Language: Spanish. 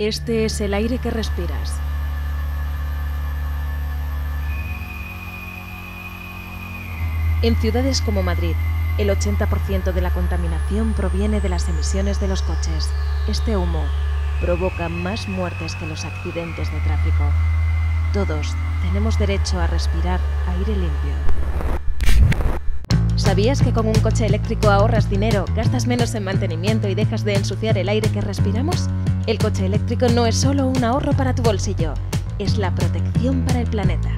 Este es el aire que respiras. En ciudades como Madrid, el 80% de la contaminación proviene de las emisiones de los coches. Este humo provoca más muertes que los accidentes de tráfico. Todos tenemos derecho a respirar aire limpio. ¿Sabías que con un coche eléctrico ahorras dinero, gastas menos en mantenimiento y dejas de ensuciar el aire que respiramos? El coche eléctrico no es solo un ahorro para tu bolsillo, es la protección para el planeta.